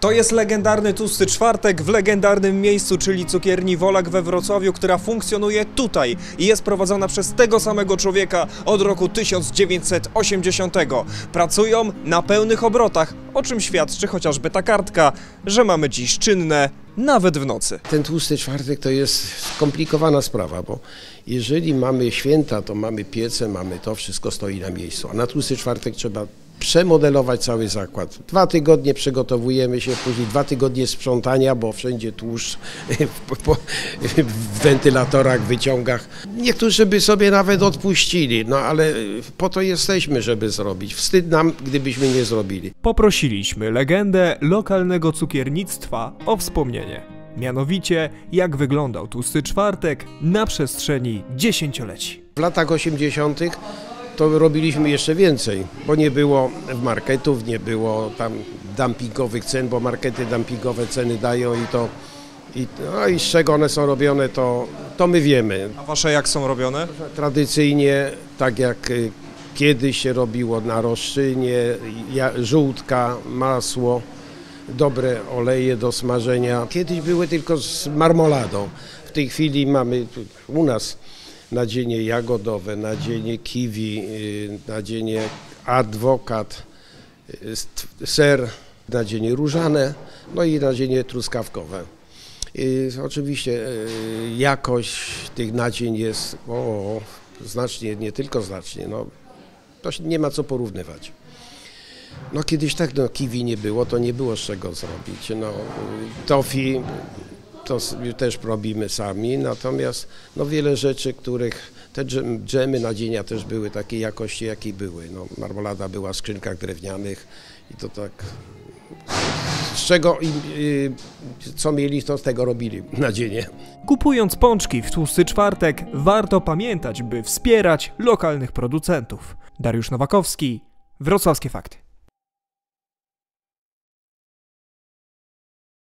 To jest legendarny Tłusty Czwartek w legendarnym miejscu, czyli cukierni Wolak we Wrocławiu, która funkcjonuje tutaj i jest prowadzona przez tego samego człowieka od roku 1980. Pracują na pełnych obrotach, o czym świadczy chociażby ta kartka, że mamy dziś czynne nawet w nocy. Ten tłusty czwartek to jest skomplikowana sprawa, bo jeżeli mamy święta, to mamy piece, mamy to, wszystko stoi na miejscu, a na tłusty czwartek trzeba przemodelować cały zakład. Dwa tygodnie przygotowujemy się, później dwa tygodnie sprzątania, bo wszędzie tłuszcz w wentylatorach, wyciągach. Niektórzy by sobie nawet odpuścili, no ale po to jesteśmy, żeby zrobić. Wstyd nam, gdybyśmy nie zrobili. Poprosiliśmy legendę lokalnego cukiernictwa o wspomnienie. Mianowicie, jak wyglądał Tłusty Czwartek na przestrzeni dziesięcioleci. W latach 80. to robiliśmy jeszcze więcej, bo nie było marketów, nie było tam dumpingowych cen, bo markety dumpingowe ceny dają i to i, no i z czego one są robione, to, to my wiemy. A wasze jak są robione? Tradycyjnie, tak jak y, kiedyś się robiło na roszczynie, żółtka, masło, dobre oleje do smażenia. Kiedyś były tylko z marmoladą. W tej chwili mamy u nas nadzienie jagodowe, nadzienie kiwi, y, nadzienie adwokat, y, ser, nadzienie różane, no i nadzienie truskawkowe. I oczywiście y, jakość tych nadzień jest o, znacznie, nie tylko znacznie, no, to nie ma co porównywać. No kiedyś tak, no kiwi nie było, to nie było z czego zrobić. No, tofi to też robimy sami, natomiast no wiele rzeczy, których te dżem- dżemy, nadzienia też były takiej jakości, jakiej były. No, marmolada była w skrzynkach drewnianych i to tak z czego y, co mieli, to z tego robili nadzienie. Kupując pączki w Tłusty Czwartek, warto pamiętać, by wspierać lokalnych producentów. Dariusz Nowakowski, Wrocławskie Fakty.